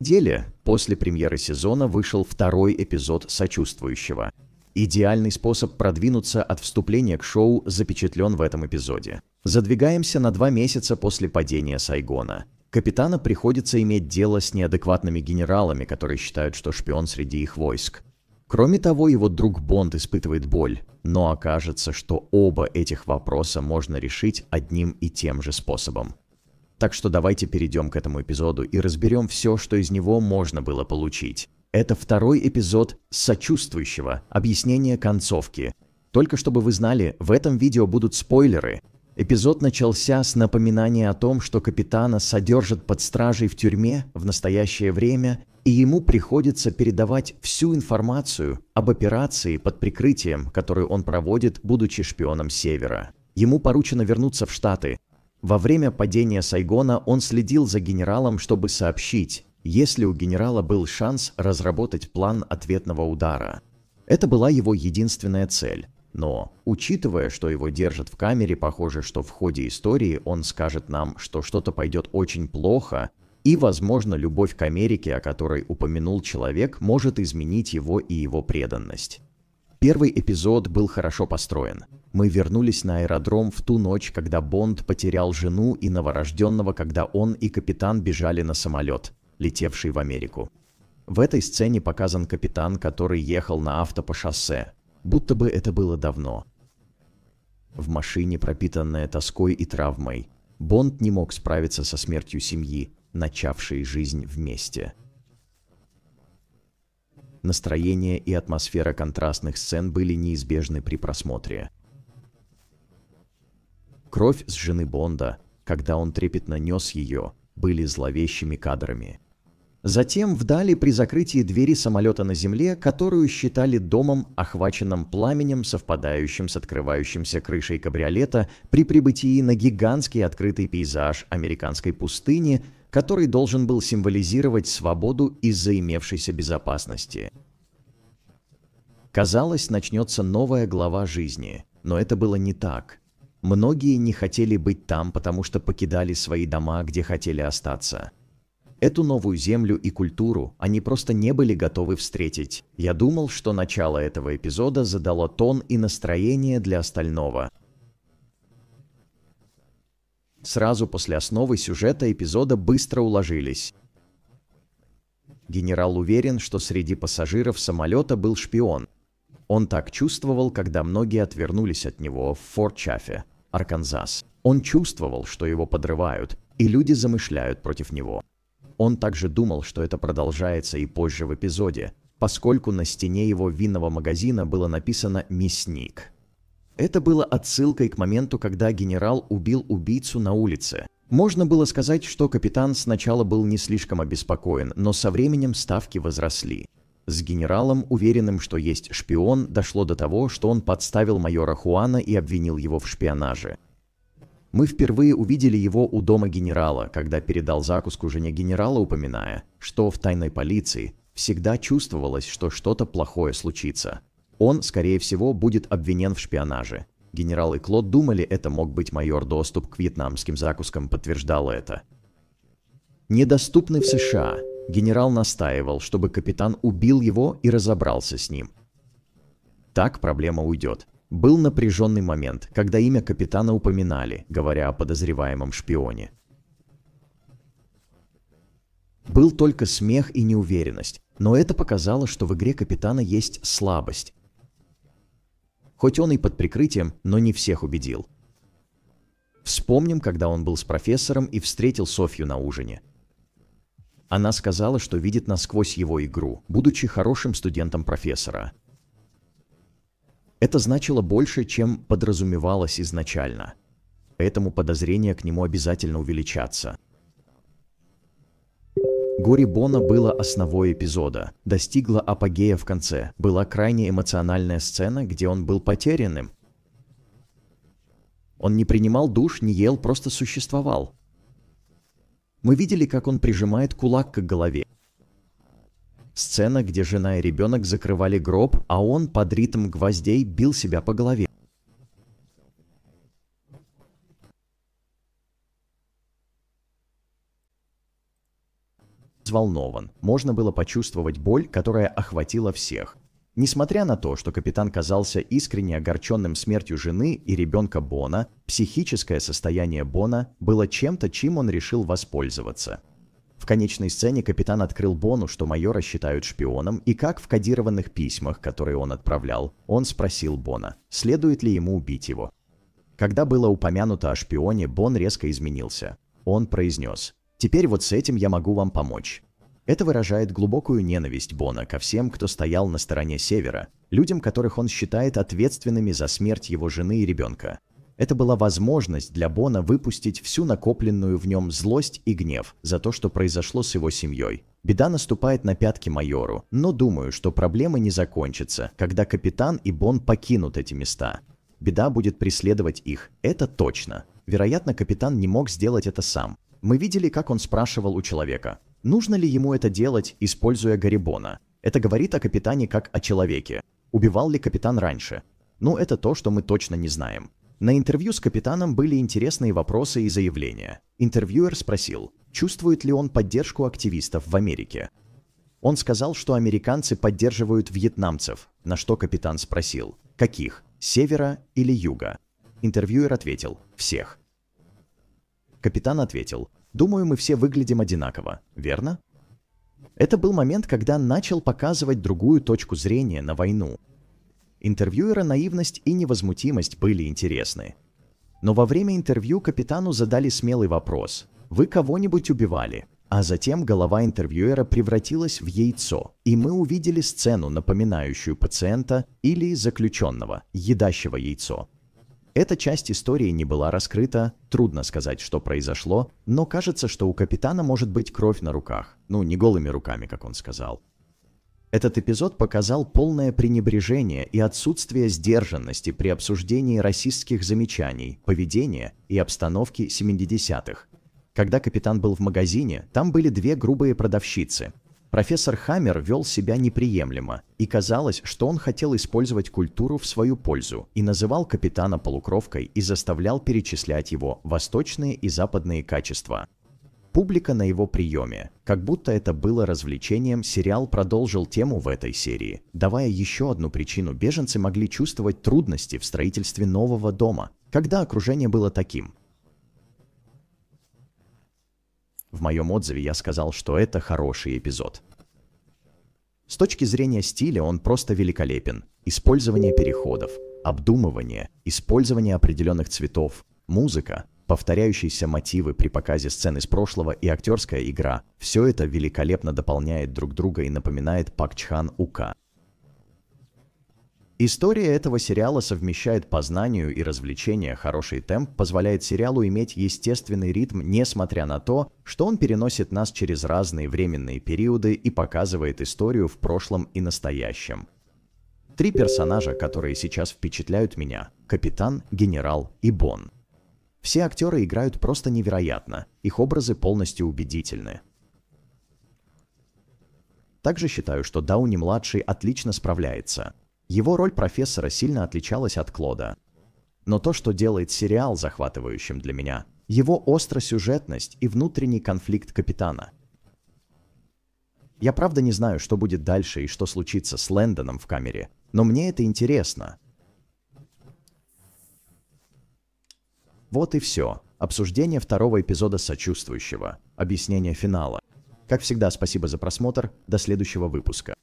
деле после премьеры сезона вышел второй эпизод «Сочувствующего». Идеальный способ продвинуться от вступления к шоу запечатлен в этом эпизоде. Задвигаемся на два месяца после падения Сайгона. Капитана приходится иметь дело с неадекватными генералами, которые считают, что шпион среди их войск. Кроме того, его друг Бонд испытывает боль, но окажется, что оба этих вопроса можно решить одним и тем же способом. Так что давайте перейдем к этому эпизоду и разберем все, что из него можно было получить. Это второй эпизод сочувствующего объяснения концовки. Только чтобы вы знали, в этом видео будут спойлеры. Эпизод начался с напоминания о том, что капитана содержат под стражей в тюрьме в настоящее время, и ему приходится передавать всю информацию об операции под прикрытием, которую он проводит, будучи шпионом Севера. Ему поручено вернуться в Штаты. Во время падения Сайгона он следил за генералом, чтобы сообщить, если у генерала был шанс разработать план ответного удара. Это была его единственная цель. Но, учитывая, что его держат в камере, похоже, что в ходе истории он скажет нам, что что-то пойдет очень плохо, и, возможно, любовь к Америке, о которой упомянул человек, может изменить его и его преданность. Первый эпизод был хорошо построен. Мы вернулись на аэродром в ту ночь, когда Бонд потерял жену и новорожденного, когда он и капитан бежали на самолет летевший в Америку. В этой сцене показан капитан, который ехал на авто по шоссе, будто бы это было давно. В машине, пропитанная тоской и травмой, Бонд не мог справиться со смертью семьи, начавшей жизнь вместе. Настроение и атмосфера контрастных сцен были неизбежны при просмотре. Кровь с жены Бонда, когда он трепетно нес ее, были зловещими кадрами – Затем вдали при закрытии двери самолета на земле, которую считали домом, охваченным пламенем, совпадающим с открывающимся крышей кабриолета при прибытии на гигантский открытый пейзаж американской пустыни, который должен был символизировать свободу из-за имевшейся безопасности. Казалось, начнется новая глава жизни, но это было не так. Многие не хотели быть там, потому что покидали свои дома, где хотели остаться. Эту новую землю и культуру они просто не были готовы встретить. Я думал, что начало этого эпизода задало тон и настроение для остального. Сразу после основы сюжета эпизода быстро уложились. Генерал уверен, что среди пассажиров самолета был шпион. Он так чувствовал, когда многие отвернулись от него в Форт Чаффе, Арканзас. Он чувствовал, что его подрывают, и люди замышляют против него. Он также думал, что это продолжается и позже в эпизоде, поскольку на стене его винного магазина было написано «Мясник». Это было отсылкой к моменту, когда генерал убил убийцу на улице. Можно было сказать, что капитан сначала был не слишком обеспокоен, но со временем ставки возросли. С генералом, уверенным, что есть шпион, дошло до того, что он подставил майора Хуана и обвинил его в шпионаже. Мы впервые увидели его у дома генерала, когда передал закуску жене генерала, упоминая, что в тайной полиции всегда чувствовалось, что что-то плохое случится. Он, скорее всего, будет обвинен в шпионаже. Генерал и Клод думали, это мог быть майор доступ к вьетнамским закускам, подтверждал это. Недоступный в США, генерал настаивал, чтобы капитан убил его и разобрался с ним. Так проблема уйдет. Был напряженный момент, когда имя капитана упоминали, говоря о подозреваемом шпионе. Был только смех и неуверенность, но это показало, что в игре капитана есть слабость. Хоть он и под прикрытием, но не всех убедил. Вспомним, когда он был с профессором и встретил Софью на ужине. Она сказала, что видит насквозь его игру, будучи хорошим студентом профессора – это значило больше, чем подразумевалось изначально. Поэтому подозрения к нему обязательно увеличатся. Горе Бона было основой эпизода, достигла апогея в конце, была крайне эмоциональная сцена, где он был потерянным. Он не принимал душ, не ел, просто существовал. Мы видели, как он прижимает кулак к голове, Сцена, где жена и ребенок закрывали гроб, а он под ритм гвоздей бил себя по голове. взволнован. Можно было почувствовать боль, которая охватила всех. Несмотря на то, что капитан казался искренне огорченным смертью жены и ребенка Бона, психическое состояние Бона было чем-то, чем он решил воспользоваться. В конечной сцене капитан открыл Бону, что майора считают шпионом, и как в кодированных письмах, которые он отправлял, он спросил Бона, следует ли ему убить его. Когда было упомянуто о шпионе, Бон резко изменился. Он произнес «Теперь вот с этим я могу вам помочь». Это выражает глубокую ненависть Бона ко всем, кто стоял на стороне Севера, людям, которых он считает ответственными за смерть его жены и ребенка. Это была возможность для Бона выпустить всю накопленную в нем злость и гнев за то, что произошло с его семьей. Беда наступает на пятки майору, но думаю, что проблемы не закончатся, когда капитан и Бон покинут эти места. Беда будет преследовать их, это точно. Вероятно, капитан не мог сделать это сам. Мы видели, как он спрашивал у человека, Нужно ли ему это делать, используя Гарибона? Это говорит о капитане как о человеке. Убивал ли капитан раньше? Ну, это то, что мы точно не знаем. На интервью с капитаном были интересные вопросы и заявления. Интервьюер спросил, чувствует ли он поддержку активистов в Америке. Он сказал, что американцы поддерживают вьетнамцев, на что капитан спросил, каких, севера или юга? Интервьюер ответил, всех. Капитан ответил, Думаю, мы все выглядим одинаково, верно? Это был момент, когда начал показывать другую точку зрения на войну. Интервьюера наивность и невозмутимость были интересны. Но во время интервью капитану задали смелый вопрос. «Вы кого-нибудь убивали?» А затем голова интервьюера превратилась в яйцо, и мы увидели сцену, напоминающую пациента или заключенного, едащего яйцо. Эта часть истории не была раскрыта, трудно сказать, что произошло, но кажется, что у капитана может быть кровь на руках. Ну, не голыми руками, как он сказал. Этот эпизод показал полное пренебрежение и отсутствие сдержанности при обсуждении расистских замечаний, поведения и обстановки 70-х. Когда капитан был в магазине, там были две грубые продавщицы, Профессор Хаммер вел себя неприемлемо, и казалось, что он хотел использовать культуру в свою пользу и называл капитана полукровкой и заставлял перечислять его восточные и западные качества. Публика на его приеме. Как будто это было развлечением, сериал продолжил тему в этой серии, давая еще одну причину беженцы могли чувствовать трудности в строительстве нового дома, когда окружение было таким – В моем отзыве я сказал, что это хороший эпизод. С точки зрения стиля он просто великолепен. Использование переходов, обдумывание, использование определенных цветов, музыка, повторяющиеся мотивы при показе сцен из прошлого и актерская игра – все это великолепно дополняет друг друга и напоминает Пак Чхан Ука. История этого сериала совмещает познанию и развлечение, хороший темп позволяет сериалу иметь естественный ритм, несмотря на то, что он переносит нас через разные временные периоды и показывает историю в прошлом и настоящем. Три персонажа, которые сейчас впечатляют меня – Капитан, Генерал и Бон. Все актеры играют просто невероятно, их образы полностью убедительны. Также считаю, что Дауни-младший отлично справляется – его роль профессора сильно отличалась от Клода. Но то, что делает сериал захватывающим для меня, его остросюжетность и внутренний конфликт капитана. Я правда не знаю, что будет дальше и что случится с Лэндоном в камере, но мне это интересно. Вот и все. Обсуждение второго эпизода «Сочувствующего». Объяснение финала. Как всегда, спасибо за просмотр. До следующего выпуска.